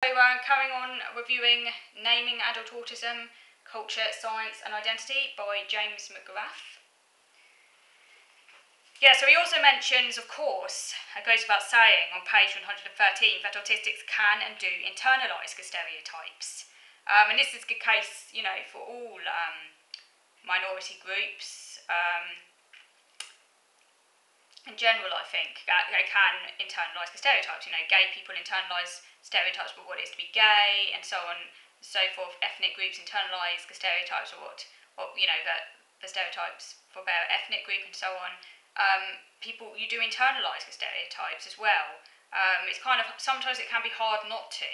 So uh, carrying on reviewing Naming Adult Autism, Culture, Science and Identity by James McGrath. Yeah, so he also mentions, of course, it goes without saying on page 113, that autistics can and do internalise the stereotypes. Um, and this is the case, you know, for all um, minority groups. Um, in general, I think that they can internalise the stereotypes. You know, gay people internalise stereotypes about what it is to be gay, and so on and so forth. Ethnic groups internalise the stereotypes of what, what you know, that the stereotypes for their ethnic group and so on. Um, people, you do internalise the stereotypes as well. Um, it's kind of sometimes it can be hard not to,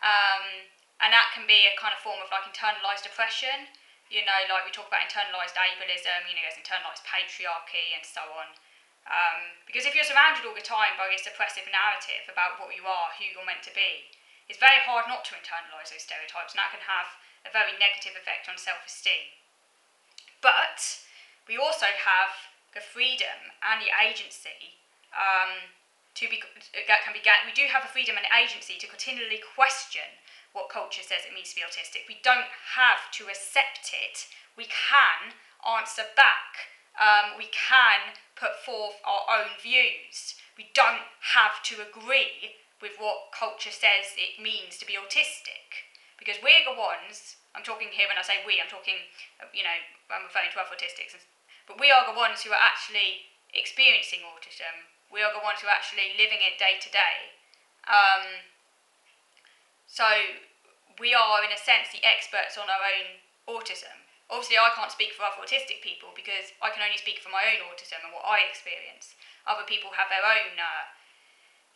um, and that can be a kind of form of like internalised oppression. You know, like we talk about internalised ableism. You know, there's internalised patriarchy and so on. Um, because if you're surrounded all the time by this oppressive narrative about what you are, who you're meant to be, it's very hard not to internalise those stereotypes, and that can have a very negative effect on self esteem. But we also have the freedom and the agency um, to be that can be we do have a freedom and agency to continually question what culture says it means to be autistic. We don't have to accept it. We can answer back um, we can put forth our own views. We don't have to agree with what culture says it means to be autistic. Because we're the ones, I'm talking here when I say we, I'm talking, you know, I'm referring to other autistics, but we are the ones who are actually experiencing autism. We are the ones who are actually living it day to day. Um, so we are, in a sense, the experts on our own autism obviously I can't speak for other autistic people because I can only speak for my own autism and what I experience. Other people have their own, uh,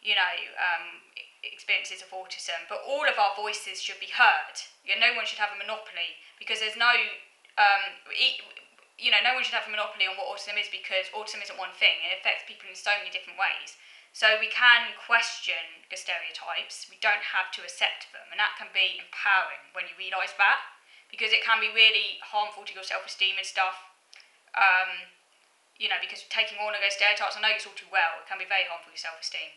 you know, um, experiences of autism, but all of our voices should be heard. You know, no one should have a monopoly because there's no, um, you know, no one should have a monopoly on what autism is because autism isn't one thing. It affects people in so many different ways. So we can question the stereotypes. We don't have to accept them, and that can be empowering when you realise that because it can be really harmful to your self esteem and stuff. Um, you know, because taking on those stereotypes, I know it's all too well, it can be very harmful to your self esteem.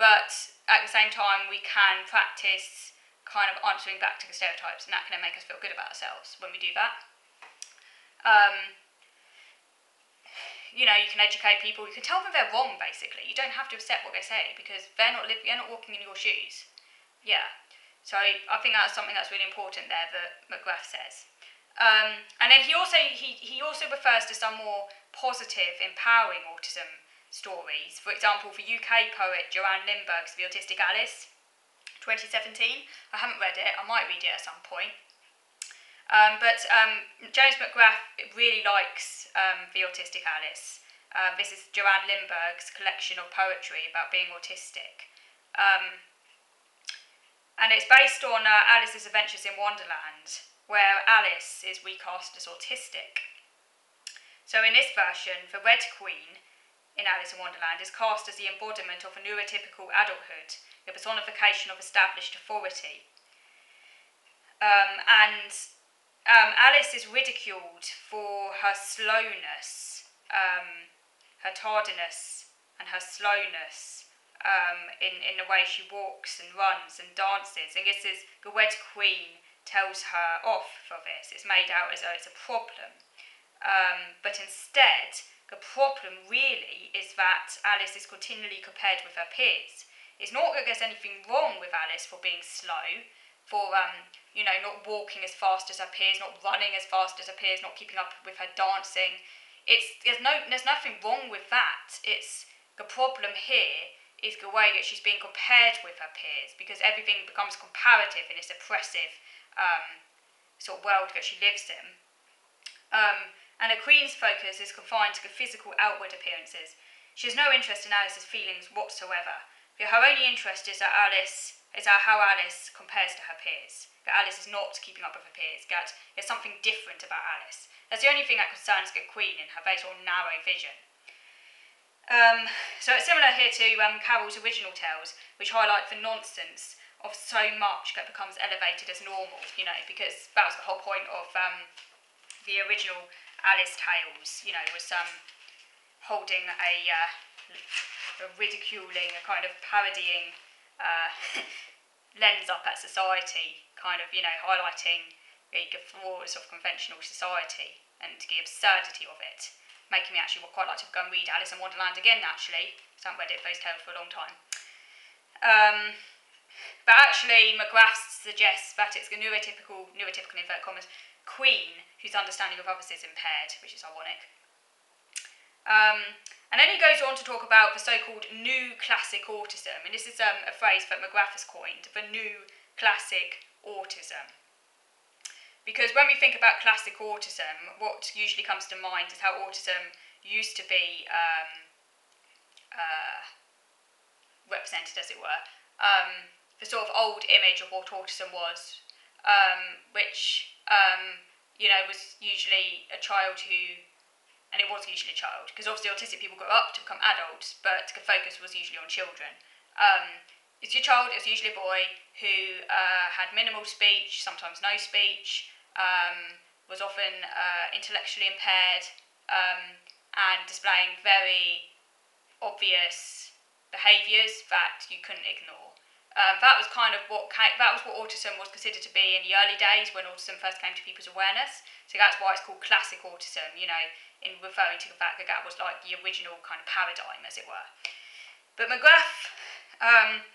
But at the same time, we can practice kind of answering back to the stereotypes, and that can make us feel good about ourselves when we do that. Um, you know, you can educate people. You can tell them they're wrong. Basically, you don't have to accept what they say because they're not li- they're not walking in your shoes. Yeah. So I think that's something that's really important there that McGrath says. Um, and then he also he, he also refers to some more positive, empowering autism stories. For example, for UK poet Joanne Limburg's The Autistic Alice, 2017. I haven't read it. I might read it at some point. Um, but um, James McGrath really likes um, The Autistic Alice. Uh, this is Joanne Limburg's collection of poetry about being autistic. Um, and it's based on uh, Alice's Adventures in Wonderland, where Alice is recast as autistic. So in this version, the Red Queen in Alice in Wonderland is cast as the embodiment of a neurotypical adulthood, the personification of established authority. Um, and um, Alice is ridiculed for her slowness, um, her tardiness, and her slowness um, in, in the way she walks and runs and dances. And this is the Red Queen tells her off for this. It's made out as though it's a problem. Um, but instead, the problem really is that Alice is continually compared with her peers. It's not that there's anything wrong with Alice for being slow, for um, you know, not walking as fast as her peers, not running as fast as her peers, not keeping up with her dancing. It's there's no there's nothing wrong with that. It's the problem here is the way that she's being compared with her peers because everything becomes comparative in this oppressive um, sort of world that she lives in. Um, and the Queen's focus is confined to the physical outward appearances. She has no interest in Alice's feelings whatsoever. Her only interest is that Alice is how Alice compares to her peers. That Alice is not keeping up with her peers. That there's something different about Alice. That's the only thing that concerns the Queen in her very sort of narrow vision. Um, so it's similar here to um, Carroll's original tales, which highlight the nonsense of so much that becomes elevated as normal, you know, because that was the whole point of um, the original Alice tales, you know, was um, holding a, uh, a ridiculing, a kind of parodying uh, lens up at society, kind of, you know, highlighting the flaws of conventional society and the absurdity of it, making me actually quite like to go and read Alice in Wonderland again, actually, I haven't read it those tales for a long time. Um, but actually, McGrath suggests that it's a neurotypical, neurotypical in inverted commas, queen whose understanding of others is impaired, which is ironic. Um, and then he goes on to talk about the so-called new classic autism, and this is um, a phrase that McGrath has coined, the new classic autism. Because when we think about classic autism, what usually comes to mind is how autism used to be um, uh, represented, as it were. Um, the sort of old image of what autism was, um, which um, you know was usually a child who and it was usually a child because obviously autistic people grow up to become adults, but the focus was usually on children. It's your child, it's usually a boy who uh, had minimal speech, sometimes no speech, um, was often uh, intellectually impaired, um, and displaying very obvious behaviours that you couldn't ignore. Um, that was kind of what that was what autism was considered to be in the early days when autism first came to people's awareness. So that's why it's called classic autism. You know, in referring to the fact that that was like the original kind of paradigm, as it were. But McGrath, um,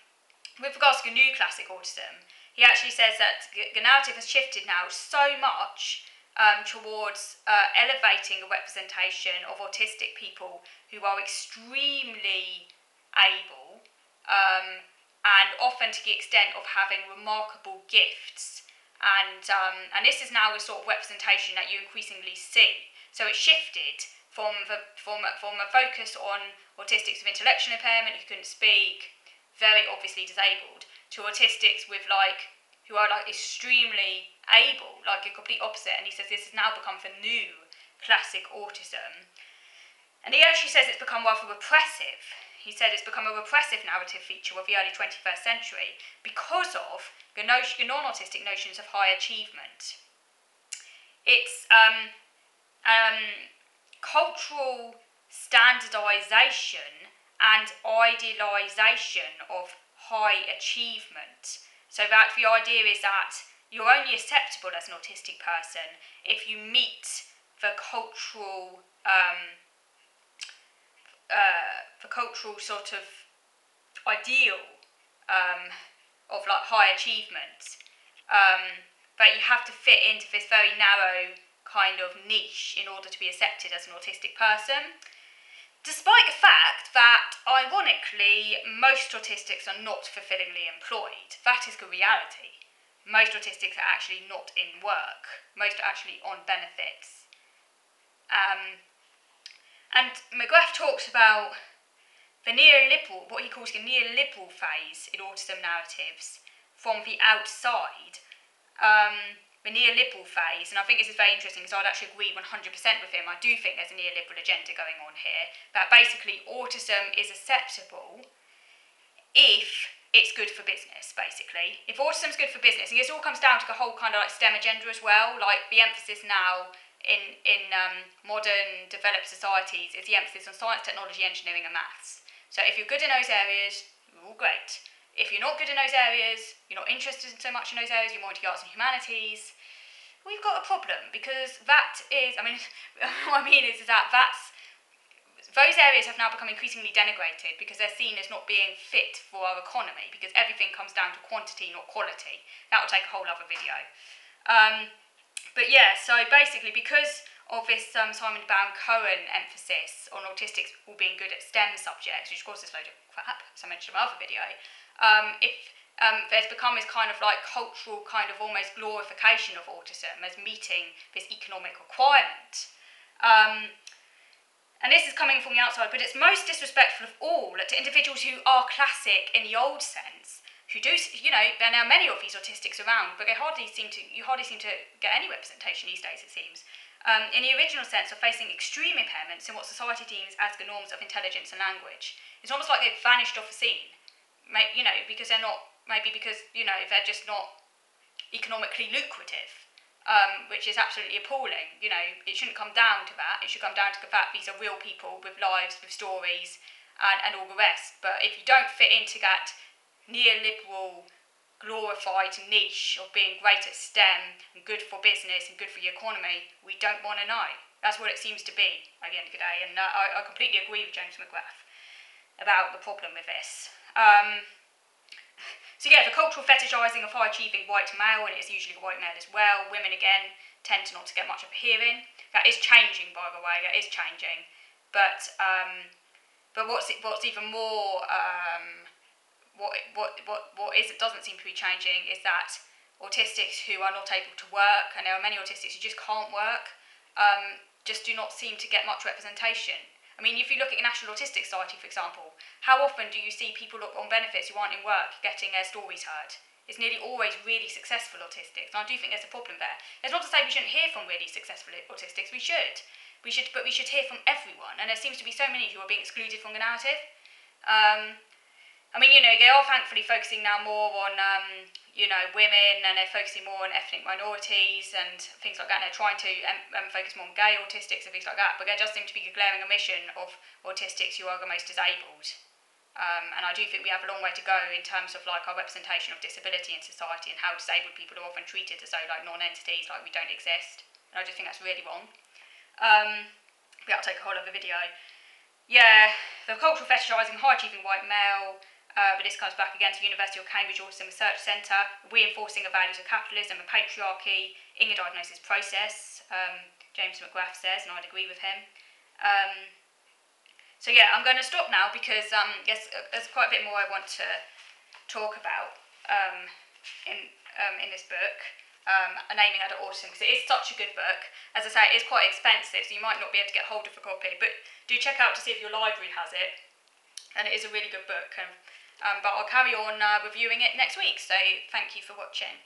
with regards to new classic autism, he actually says that the narrative has shifted now so much um, towards uh, elevating a representation of autistic people who are extremely able um, and often to the extent of having remarkable gifts. And, um, and this is now a sort of representation that you increasingly see. So it shifted from the from from a focus on autistics with intellectual impairment who couldn't speak, very obviously disabled, to autistics with like who are like extremely able, like a complete opposite. And he says this has now become the new classic autism. And he actually says it's become rather repressive. He said it's become a repressive narrative feature of the early 21st century because of the, notion, the non-autistic notions of high achievement. It's um, um, cultural standardization and idealization of high achievement. So that the idea is that you're only acceptable as an autistic person if you meet the cultural um, uh, the cultural sort of ideal um, of like high achievement. Um, but you have to fit into this very narrow kind of niche in order to be accepted as an autistic person. Despite the fact that, ironically, most autistics are not fulfillingly employed. That is the reality. Most autistics are actually not in work, most are actually on benefits. Um, and McGrath talks about the neoliberal, what he calls the neoliberal phase in autism narratives from the outside. Um, the neoliberal phase, and I think this is very interesting because I'd actually agree 100% with him. I do think there's a neoliberal agenda going on here, that basically autism is acceptable if it's good for business, basically. If autism's good for business, and this all comes down to the whole kind of like STEM agenda as well, like the emphasis now in, in um, modern developed societies is the emphasis on science, technology, engineering, and maths. So if you're good in those areas, you're all great. If you're not good in those areas, you're not interested in so much in those areas, you're more into the arts and humanities, we've got a problem because that is, I mean, what I mean is, is that that's, those areas have now become increasingly denigrated because they're seen as not being fit for our economy because everything comes down to quantity, not quality. That will take a whole other video. Um, but yeah, so basically, because of this um, Simon Baron Cohen emphasis on autistics all being good at STEM subjects, which of course is a load of crap, as I mentioned in my other video, um, if um, there's become this kind of like cultural kind of almost glorification of autism as meeting this economic requirement. Um, and this is coming from the outside, but it's most disrespectful of all to individuals who are classic in the old sense, who do, you know, there are now many of these autistics around, but they hardly seem to, you hardly seem to get any representation these days, it seems. Um, in the original sense of facing extreme impairments in what society deems as the norms of intelligence and language. It's almost like they've vanished off the scene you know, because they're not, maybe because, you know, they're just not economically lucrative, um, which is absolutely appalling. You know, it shouldn't come down to that. It should come down to the fact these are real people with lives, with stories, and, and all the rest. But if you don't fit into that neoliberal glorified niche of being great at STEM and good for business and good for the economy, we don't want to know. That's what it seems to be at the end of the day, and uh, I, I, completely agree with James McGrath about the problem with this. Um, so yeah, the cultural fetishising of high achieving white male, and it's usually white male as well. Women again tend to not to get much of a hearing. That is changing, by the way. That is changing, but um, but what's what's even more um, what what what what is it doesn't seem to be changing is that autistics who are not able to work, and there are many autistics who just can't work, um, just do not seem to get much representation. I mean, if you look at the National Autistic Society, for example, how often do you see people on benefits who aren't in work getting their stories heard? It's nearly always really successful autistics, and I do think there's a problem there. It's not to say we shouldn't hear from really successful autistics. We should, we should, but we should hear from everyone. And there seems to be so many who are being excluded from the narrative. Um, I mean, you know, they are thankfully focusing now more on, um, you know, women and they're focusing more on ethnic minorities and things like that. And they're trying to um, um, focus more on gay autistics and things like that. But there does seem to be a glaring omission of autistics who are the most disabled. Um, and I do think we have a long way to go in terms of like our representation of disability in society and how disabled people are often treated as though like non-entities, like we don't exist. And I just think that's really wrong. Um, to take a whole other video. Yeah, the cultural fetishising high achieving white male, uh, but this comes back again to University of Cambridge Autism Research Centre, reinforcing the values of capitalism and patriarchy in the diagnosis process, um, James McGrath says, and I'd agree with him. Um, so yeah, I'm going to stop now because um, yes, there's quite a bit more I want to talk about um, in, um, in this book. Um, and aiming at autism because it is such a good book. As I say, it is quite expensive, so you might not be able to get hold of a copy. But do check out to see if your library has it, and it is a really good book. And um, but I'll carry on uh, reviewing it next week, so thank you for watching.